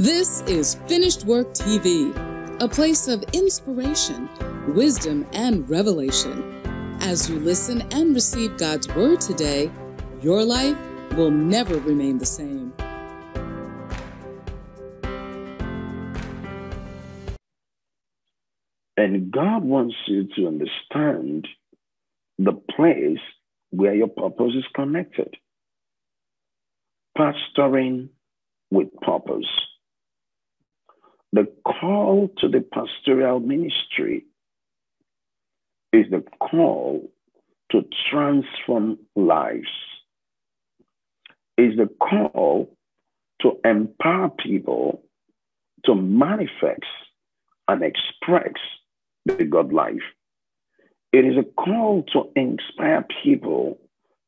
This is Finished Work TV, a place of inspiration, wisdom, and revelation. As you listen and receive God's Word today, your life will never remain the same. And God wants you to understand the place where your purpose is connected. Pastoring with purpose. The call to the pastoral ministry is the call to transform lives, is the call to empower people to manifest and express the God life. It is a call to inspire people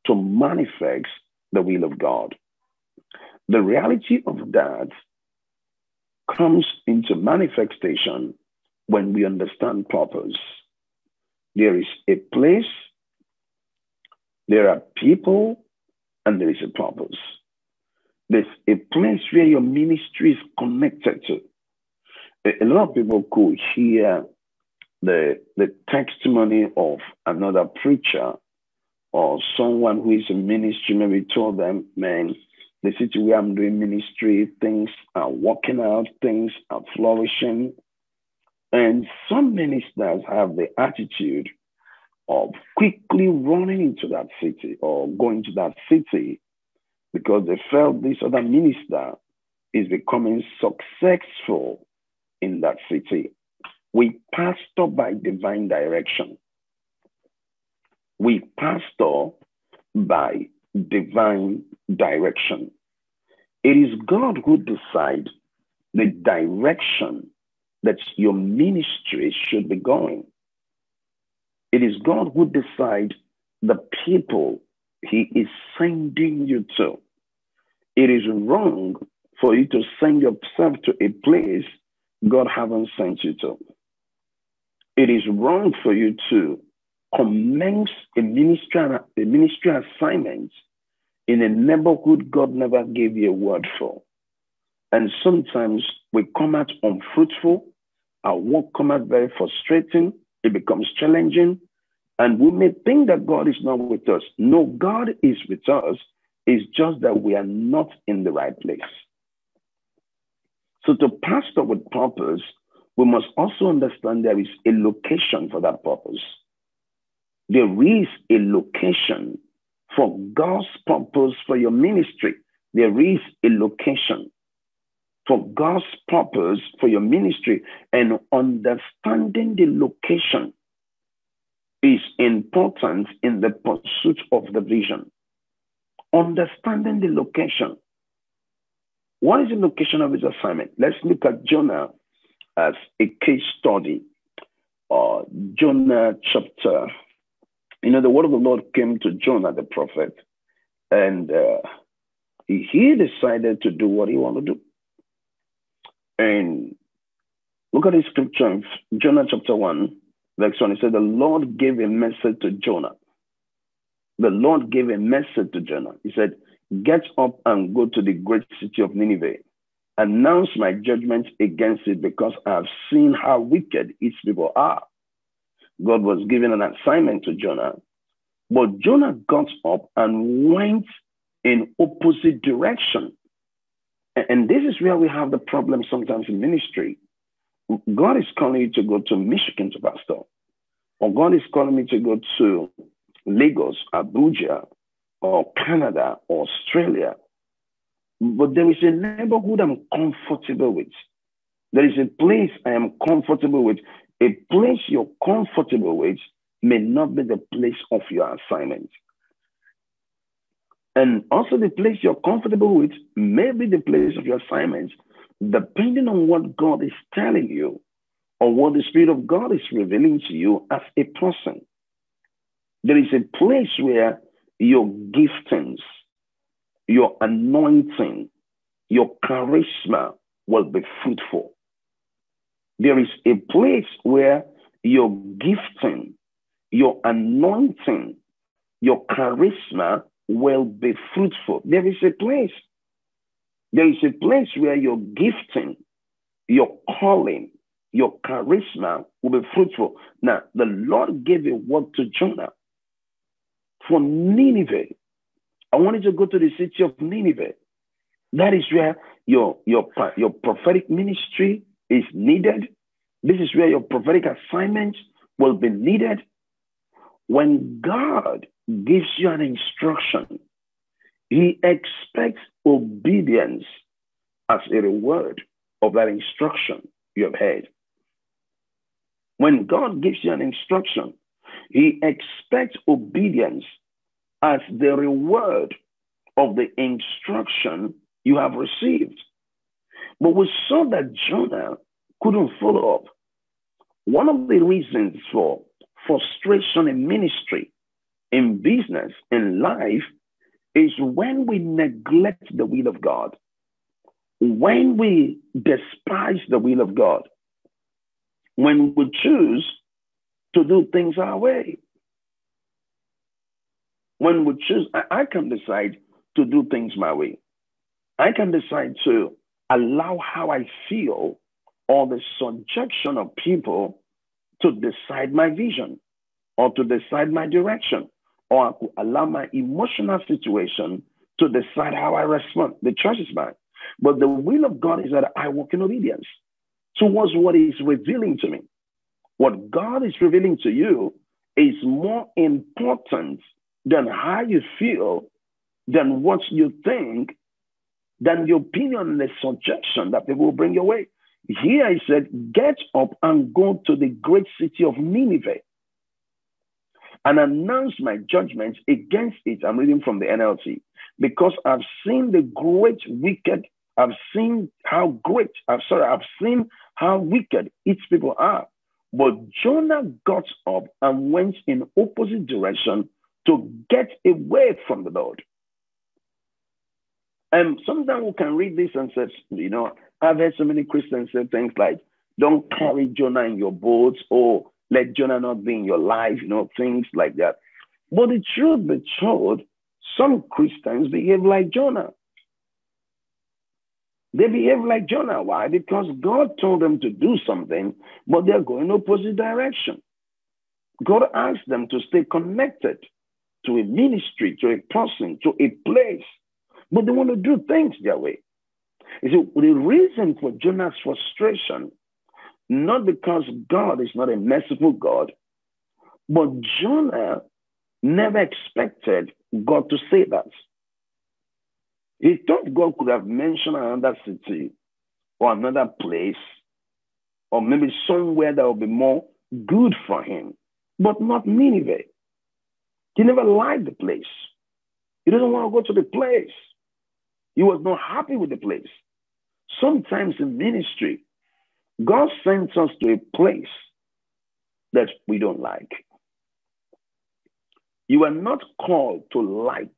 to manifest the will of God. The reality of that comes into manifestation when we understand purpose. There is a place, there are people, and there is a purpose. There's a place where your ministry is connected to. A, lot of people could hear the, the testimony of another preacher or someone who is in ministry maybe told them, man, the city where I'm doing ministry, things are working out, things are flourishing. And some ministers have the attitude of quickly running into that city or going to that city because they felt this other minister is becoming successful in that city. We pastor by divine direction. We pastor by divine direction. It is God who decides the direction that your ministry should be going. It is God who decides the people he is sending you to. It is wrong for you to send yourself to a place God haven't sent you to. It is wrong for you to commence a ministry, a ministry assignment in a neighborhood God never gave you a word for. And sometimes we come out unfruitful, our work come out very frustrating, it becomes challenging, and we may think that God is not with us. No, God is with us. It's just that we are not in the right place. So to pastor with purpose, we must also understand there is a location for that purpose. There is a location for God's purpose for your ministry. There is a location for God's purpose for your ministry, and understanding the location is important in the pursuit of the vision. Understanding the location. What is the location of his assignment? Let's look at Jonah as a case study. Uh, Jonah chapter you know, the word of the Lord came to Jonah the prophet, and uh, he, he decided to do what he wanted to do. And look at the scripture in Jonah chapter 1, verse 1. It said, The Lord gave a message to Jonah. The Lord gave a message to Jonah. He said, Get up and go to the great city of Nineveh. Announce my judgment against it because I have seen how wicked its people are. God was giving an assignment to Jonah. But Jonah got up and went in opposite direction. And this is where we have the problem sometimes in ministry. God is calling you to go to Michigan to pastor, or God is calling me to go to Lagos, Abuja, or Canada, or Australia. But there is a neighborhood I'm comfortable with. There is a place I am comfortable with. A place you're comfortable with may not be the place of your assignment. And also, the place you're comfortable with may be the place of your assignment, depending on what God is telling you or what the Spirit of God is revealing to you as a person. There is a place where your giftings, your anointing, your charisma will be fruitful. There is a place where your gifting, your anointing, your charisma will be fruitful. There is a place. There is a place where your gifting, your calling, your charisma will be fruitful. Now, the Lord gave a word to Jonah for Nineveh. I want you to go to the city of Nineveh. That is where your, your, your prophetic ministry is needed. This is where your prophetic assignment will be needed. When God gives you an instruction, He expects obedience as a reward of that instruction you have heard. When God gives you an instruction, He expects obedience as the reward of the instruction you have received. But we saw that Jonah couldn't follow up. One of the reasons for frustration in ministry, in business, in life, is when we neglect the will of God, when we despise the will of God, when we choose to do things our way. When we choose, I, I can decide to do things my way. I can decide to allow how I feel or the subjection of people to decide my vision or to decide my direction or allow my emotional situation to decide how I respond. The choice is mine. But the will of God is that I walk in obedience towards what He's revealing to me. What God is revealing to you is more important than how you feel, than what you think, than the opinion and the suggestion that people will bring your way. Here he said, Get up and go to the great city of Nineveh and announce my judgment against it. I'm reading from the NLT because I've seen the great wicked. I've seen how great, I'm sorry, I've seen how wicked its people are. But Jonah got up and went in opposite direction to get away from the Lord. And sometimes we can read this and say, you know, I've heard so many Christians say things like, don't carry Jonah in your boat or let Jonah not be in your life, you know, things like that. But the truth be told, some Christians behave like Jonah. They behave like Jonah. Why? Because God told them to do something, but they're going opposite direction. God asked them to stay connected to a ministry, to a person, to a place, but they want to do things their way. You see, the reason for Jonah's frustration, not because God is not a merciful God, but Jonah never expected God to say that. He thought God could have mentioned another city or another place, or maybe somewhere that would be more good for him, but not Nineveh. He never liked the place. He doesn't want to go to the place. He was not happy with the place. Sometimes in ministry, God sends us to a place that we don't like. You are not called to like,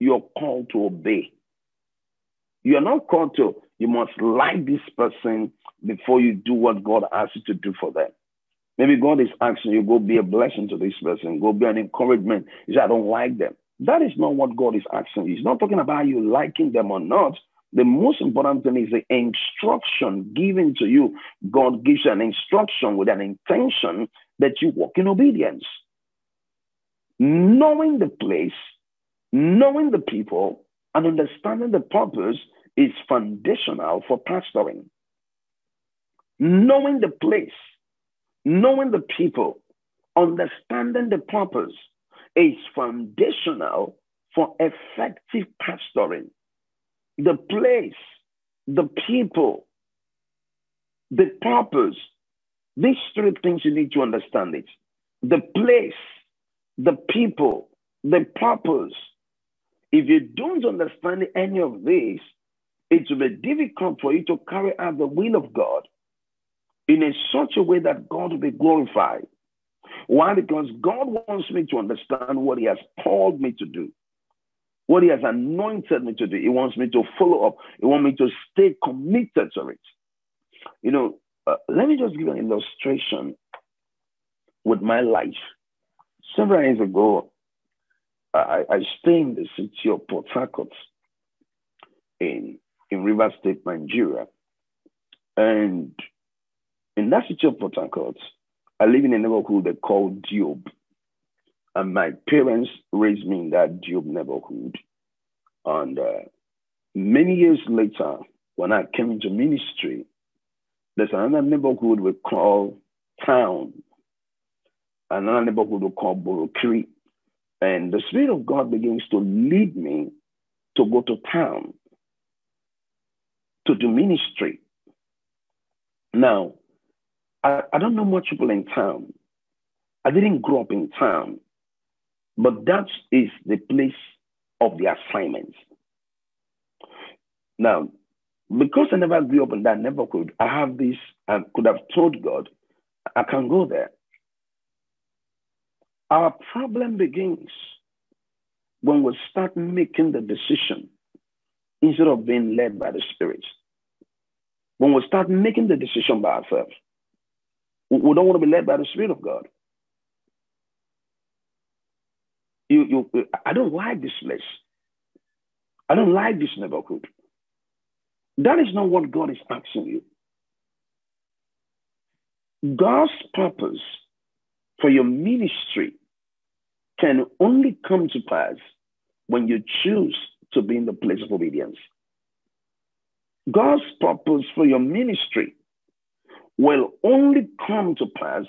you're called to obey. You are not called to, you must like this person before you do what God asks you to do for them. Maybe God is asking you, go be a blessing to this person, go be an encouragement. Said, I don't like them. That is not what God is asking. He's not talking about you liking them or not. The most important thing is the instruction given to you. God gives you an instruction with an intention that you walk in obedience. Knowing the place, knowing the people, and understanding the purpose is foundational for pastoring. Knowing the place, knowing the people, understanding the purpose is foundational for effective pastoring. The place, the people, the purpose, these three things you need to understand it. The place, the people, the purpose. If you don't understand any of these, it will be difficult for you to carry out the will of God in a such a way that God will be glorified. Why? Because God wants me to understand what He has called me to do, what He has anointed me to do. He wants me to follow up, He wants me to stay committed to it. You know, uh, let me just give an illustration with my life. Several years ago, I, I stayed in the city of Port Harcourt in in River State, Nigeria. And in that city of Port Harcourt, I live in a neighborhood they call Diobu. And my parents raised me in that Diobu neighborhood. And uh, many years later, when I came into ministry, there's another neighborhood we call Town, another neighborhood we call Borokiri. And the Spirit of God begins to lead me to go to town to do ministry. Now, I, I don't know much people in town. I didn't grow up in town, but that is the place of the assignment. Now, because I never grew up in that neighborhood, I have this, I could have told God, I can go there. Our problem begins when we start making the decision instead of being led by the Spirit. When we start making the decision by ourselves, we don't want to be led by the Spirit of God. You, you, I don't like this place. I don't like this neighborhood. That is not what God is asking you. God's purpose for your ministry can only come to pass when you choose to be in the place of obedience. God's purpose for your ministry will only come to pass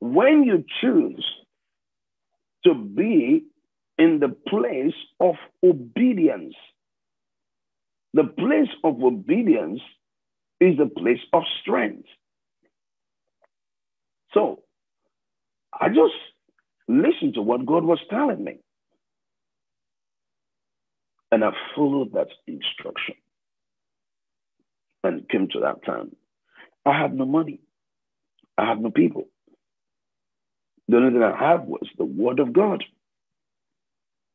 when you choose to be in the place of obedience. The place of obedience is the place of strength. So I just listened to what God was telling me. And I followed that instruction and came to that town. I had no money. I had no people. The only thing I had was the word of God.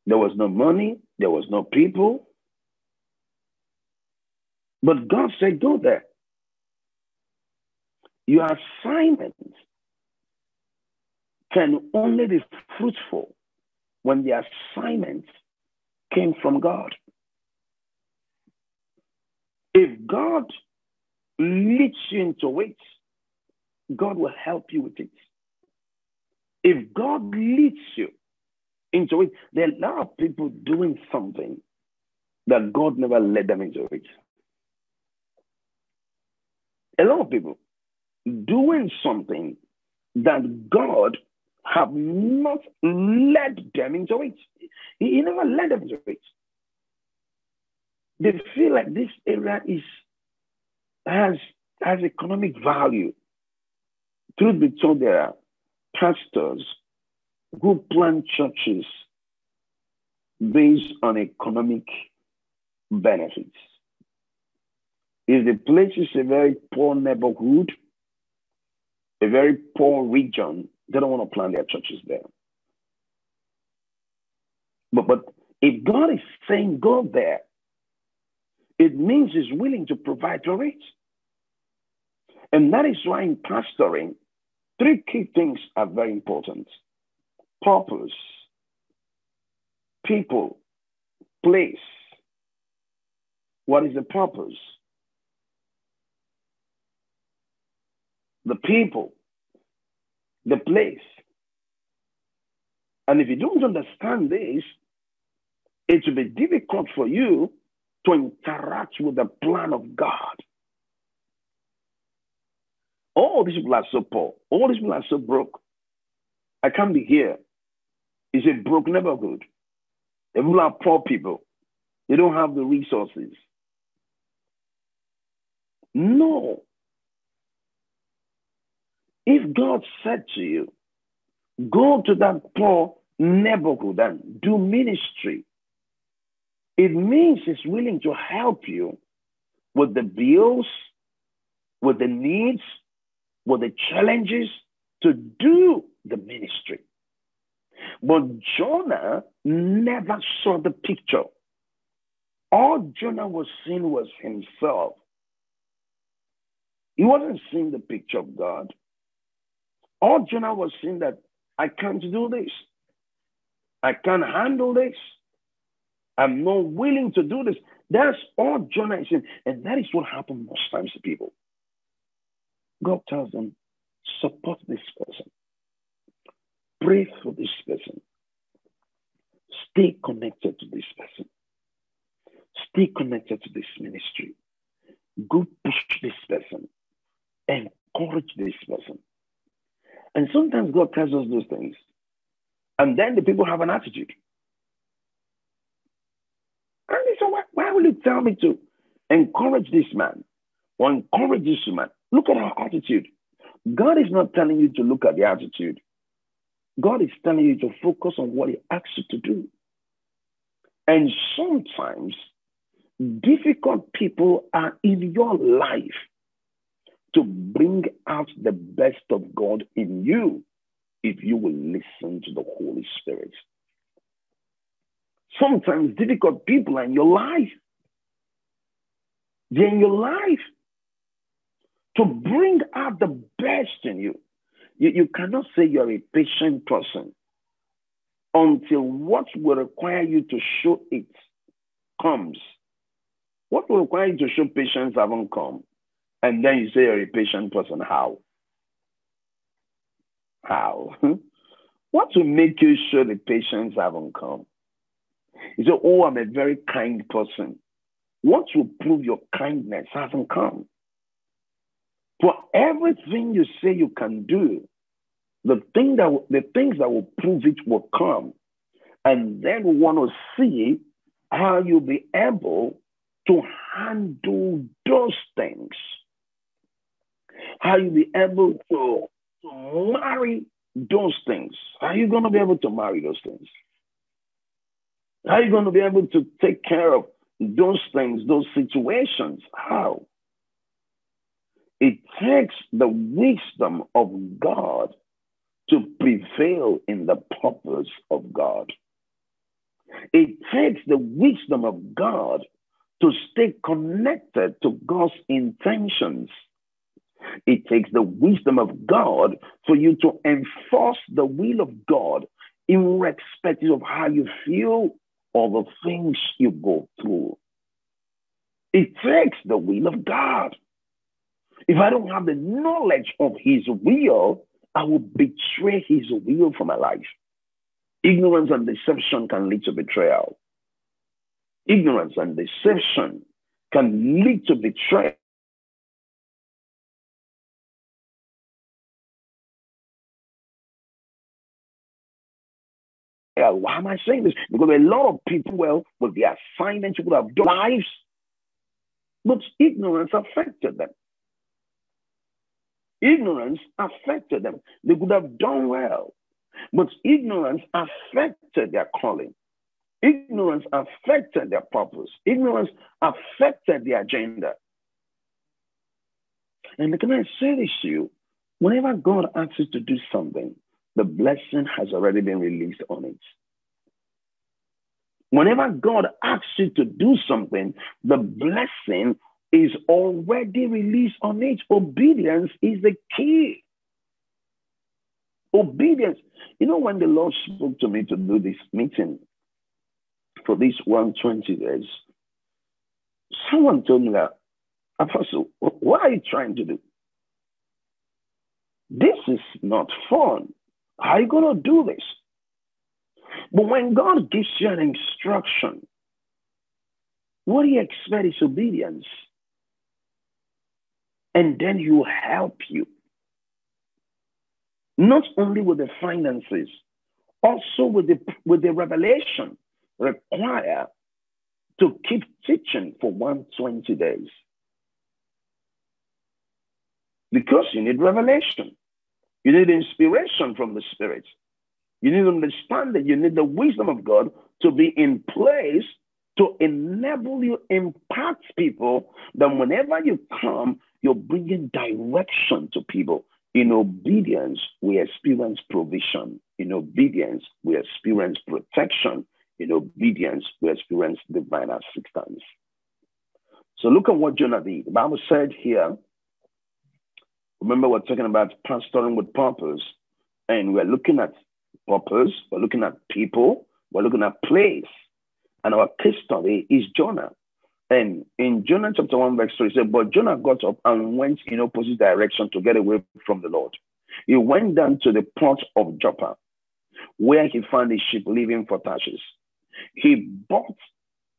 There was no money, there was no people. But God said, Go there. Your assignment can only be fruitful when the assignment came from God. If God leads you into it, God will help you with it. If God leads you into it, there are a lot of people doing something that God never led them into it. A lot of people doing something that God have not led them into it. He, he never led them into it. They feel like this area is has has economic value. Truth be told, there are pastors who plant churches based on economic benefits. If the place is a very poor neighborhood, a very poor region, they don't want to plant their churches there. But, but if God is saying go there, it means He's willing to provide for it. And that is why in pastoring, three key things are very important purpose, people, place. What is the purpose? The people, the place. And if you don't understand this, it will be difficult for you to interact with the plan of God. All these people are so poor. All these people are so broke. I can't be here. It's a broke neighborhood. The people are poor people. They don't have the resources. No. If God said to you, go to that poor neighborhood and do ministry, it means He's willing to help you with the bills, with the needs, with the challenges to do the ministry. But Jonah never saw the picture. All Jonah was seeing was himself. He wasn't seeing the picture of God. All Jonah was seeing that I can't do this. I can't handle this. I'm not willing to do this. That's all Jonah is saying. And that is what happens most times to people. God tells them, support this person. Pray for this person. Stay connected to this person. Stay connected to this ministry. Go push this person. Encourage this person. And sometimes God tells us those things. And then the people have an attitude. And they say, why, why will you tell me to encourage this man or encourage this woman? Look at our attitude. God is not telling you to look at the attitude. God is telling you to focus on what He asks you to do. And sometimes difficult people are in your life to bring out the best of God in you if you will listen to the Holy Spirit. Sometimes difficult people are in your life. In your life to bring out the best in you. You, you cannot say you're a patient person until what will require you to show it comes. What will require you to show patience haven't come? And then you say you're a patient person. How? How? Hmm? what will make you sure the patience haven't come? You say, Oh, I'm a very kind person. What will prove your kindness hasn't come? For everything you say you can do, the thing that the things that will prove it will come. And then we want to see how you'll be able to handle those things. How you'll be able to, to marry those things. Are you going to be able to marry those things? How are you going to be able to take care of those things, those situations? How? It takes the wisdom of God to prevail in the purpose of God. It takes the wisdom of God to stay connected to God's intentions. It takes the wisdom of God for you to enforce the will of God irrespective of how you feel or the things you go through. It takes the will of God. If I don't have the knowledge of His will, I will betray His will for my life. Ignorance and deception can lead to betrayal. Ignorance and deception can lead to betrayal. Why am I saying this? Because a lot of people, well, with the assignment would have done lives, but ignorance affected them. Ignorance affected them. They could have done well, but ignorance affected their calling. Ignorance affected their purpose. Ignorance affected their agenda. And can I say this to you? Whenever God asks you to do something, the blessing has already been released on it. Whenever God asks you to do something, the blessing is already released on it. Obedience is the key. Obedience. You know, when the Lord spoke to me to do this meeting for these 120 days, someone told me that, Apostle, what are you trying to do? This is not fun. How are you going to do this? But when God gives you an instruction, what he expects is obedience? And then He will help you. Not only with the finances, also with the, with the revelation required to keep teaching for 120 days. Because you need revelation. You need inspiration from the Spirit. You need understanding. You need the wisdom of God to be in place to enable you impact people Then whenever you come, you're bringing direction to people. In obedience, we experience provision. In obedience, we experience protection. In obedience, we experience divine assistance. So look at what Jonah did. The Bible said here, remember we're talking about pastoring with purpose, and we're looking at purpose, we're looking at people, we're looking at place. And our case study is Jonah. And in Jonah chapter 1, verse 3, it said, But Jonah got up and went in opposite direction to get away from the Lord. He went down to the port of Joppa, where he found a ship leaving for Tarshish. He bought,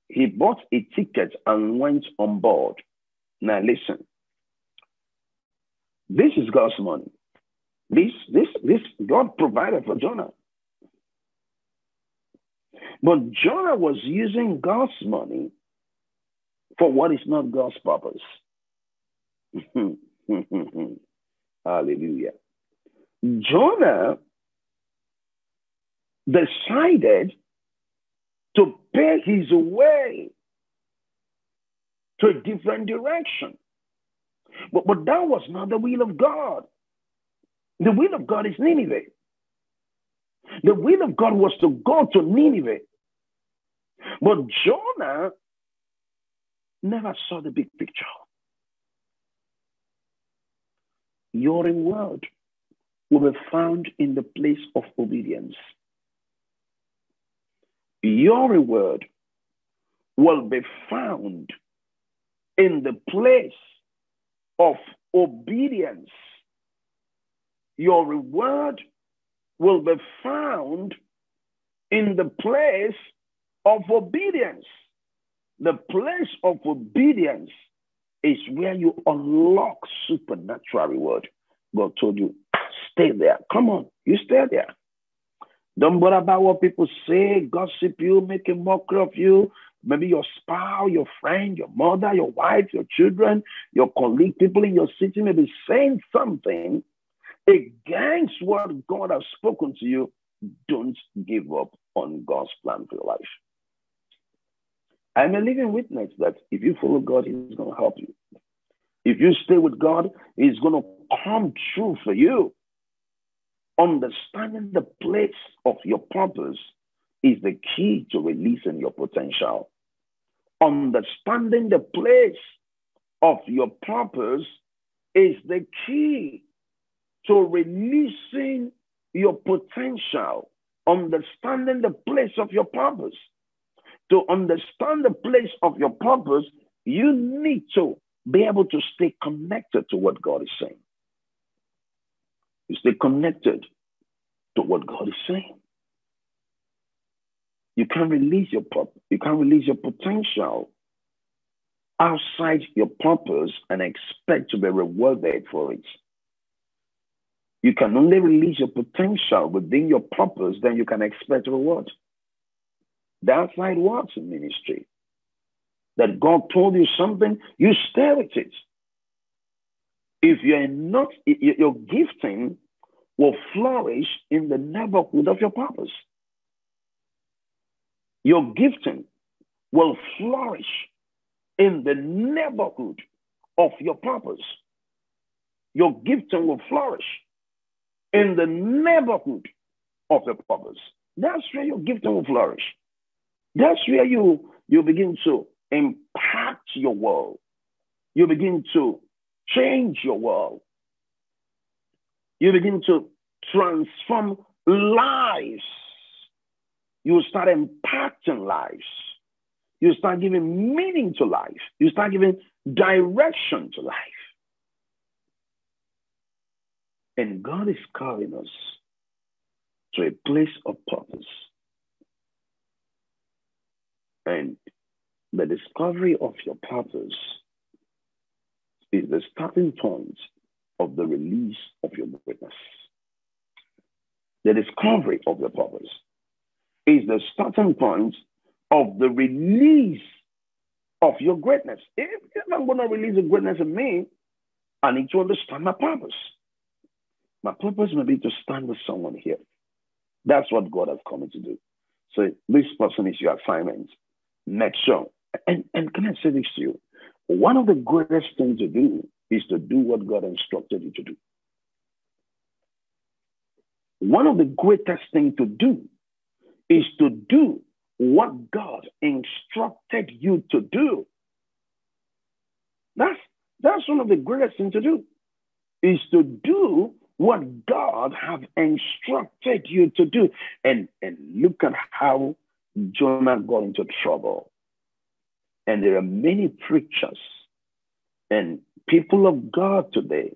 he bought a ticket and went on board. Now listen. This is God's money. This, this, this God provided for Jonah. But Jonah was using God's money for what is not God's purpose. Hallelujah. Jonah decided to pay his way to a different direction. But, but that was not the will of God. The will of God is Nineveh. The will of God was to go to Nineveh. But Jonah never saw the big picture. Your reward will be found in the place of obedience. Your reward will be found in the place of obedience. Your reward will be found in the place of obedience. The place of obedience is where you unlock supernatural reward. God told you, stay there. Come on, you stay there. Don't bother about what people say, gossip you, make a mockery of you. Maybe your spouse, your friend, your mother, your wife, your children, your colleague, people in your city may be saying something against what God has spoken to you. Don't give up on God's plan for your life. I'm a living witness that if you follow God, He's going to help you. If you stay with God, He's going to come true for you. Understanding the place of your purpose is the key to releasing your potential. Understanding the place of your purpose is the key to releasing your potential. Understanding the place of your purpose to understand the place of your purpose, you need to be able to stay connected to what God is saying. You stay connected to what God is saying. You can't release your purpose. You can't release your potential outside your purpose and expect to be rewarded for it. You can only release your potential within your purpose, then you can expect reward. That's how it works in ministry. That God told you something, you stay with it. If you're not, your gifting will flourish in the neighborhood of your purpose. Your gifting will flourish in the neighborhood of your purpose. Your gifting will flourish in the neighborhood of the purpose. That's where your gifting will flourish. That's where you, you begin to impact your world. You begin to change your world. You begin to transform lives. You start impacting lives. You start giving meaning to life. You start giving direction to life. And God is calling us to a place of purpose. And the discovery of your purpose is the starting point of the release of your greatness. The discovery of your purpose is the starting point of the release of your greatness. If, if I'm going to release the greatness in me, I need to understand my purpose. My purpose may be to stand with someone here. That's what God has come to do. So this person is your assignment. Make sure. And, and can I say this to you? One of the greatest things to do is to do what God instructed you to do. One of the greatest things to do is to do what God instructed you to do. That's, that's one of the greatest things to do, is to do what God have instructed you to do. And, and look at how Jonah got into trouble. And there are many preachers and people of God today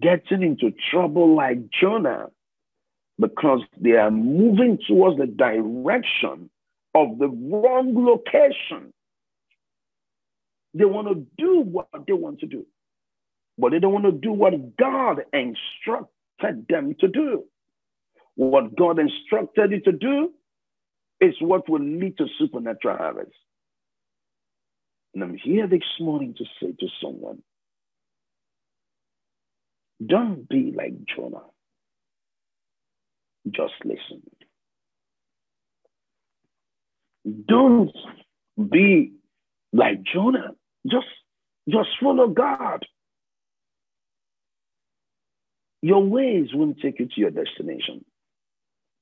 getting into trouble like Jonah because they are moving towards the direction of the wrong location. They want to do what they want to do, but they don't want to do what God instructed them to do. What God instructed you to do is what will lead to supernatural harvest. And I'm here this morning to say to someone, don't be like Jonah. Just listen. Don't be like Jonah. Just, just follow God. Your ways won't take you to your destination,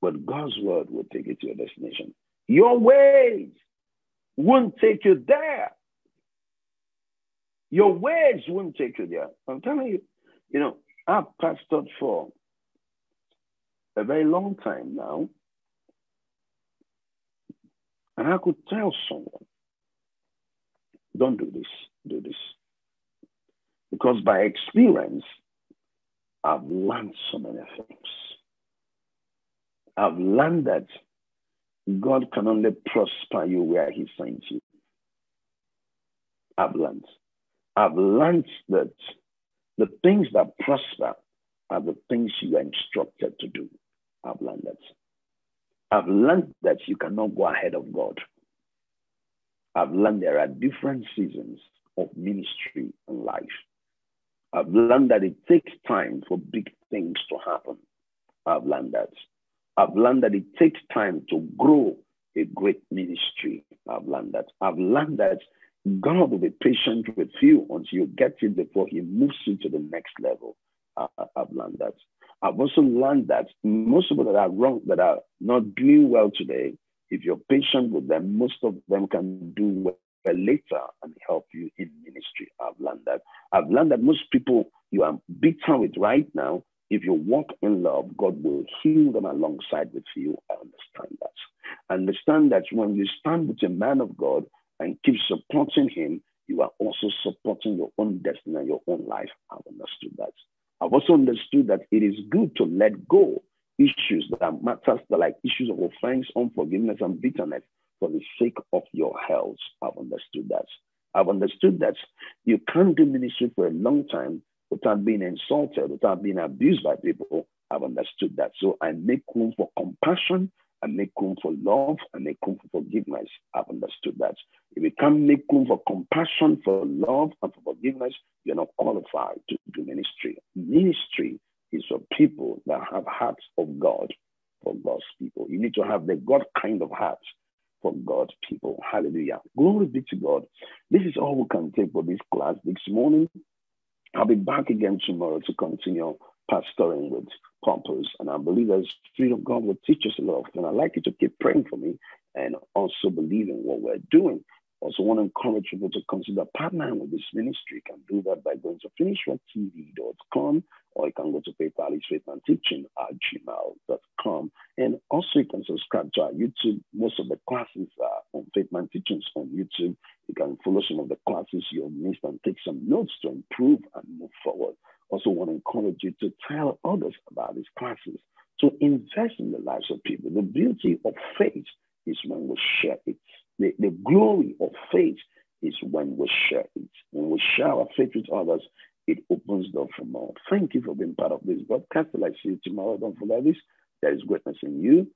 but God's word will take you to your destination. Your ways won't take you there. Your ways won't take you there. I'm telling you, you know, I've pastored for a very long time now. And I could tell someone, don't do this, do this. Because by experience, I've learned so many things. I've learned that God can only prosper you where He sends you. I've learned. I've learned that the things that prosper are the things you are instructed to do. I've learned that. I've learned that you cannot go ahead of God. I've learned there are different seasons of ministry and life. I've learned that it takes time for big things to happen. I've learned that. I've learned that it takes time to grow a great ministry. I've learned that. I've learned that God will be patient with you until you get it before He moves you to the next level. I, have learned that. I've also learned that most people that are wrong, that are not doing well today, if you're patient with them, most of them can do well later and help you in ministry. I've learned that. I've learned that most people you are bitter with right now, if you walk in love, God will heal them alongside with you. I understand that. Understand that when you stand with a man of God, and keep supporting him, you are also supporting your own destiny and your own life. I've understood that. I've also understood that it is good to let go issues that matters, that like issues of offense, unforgiveness, and bitterness for the sake of your health. I've understood that. I've understood that you can't do ministry for a long time without being insulted, without being abused by people. I've understood that. So I make room for compassion I make room for love I make room for forgiveness. I've understood that. If you can't make room for compassion, for love, and for forgiveness, you're not qualified to do ministry. Ministry is for people that have hearts of God for God's people. You need to have the God kind of heart for God's people. Hallelujah. Glory be to God. This is all we can take for this class this morning. I'll be back again tomorrow to continue pastoring with purpose. And I believe that the Spirit of God will teach us a lot. And I'd like you to keep praying for me and also believe in what we're doing. Also, want to encourage people to consider partnering with this ministry. You can do that by going to finishedworktv.com or you can go to PayPal, Faithman Teaching at gmail.com. And also, you can subscribe to our YouTube. Most of the classes are on Faithman Teachings on YouTube. You can follow some of the classes you missed and take some notes to improve and move forward. Also, want to encourage you to tell others about these classes, to invest in the lives of people. The beauty of faith is when we share it. The, the glory of faith is when we share it. When we share our faith with others, it opens door for more. Thank you for being part of this broadcast. I'll see you tomorrow. Don't forget this. There is greatness in you.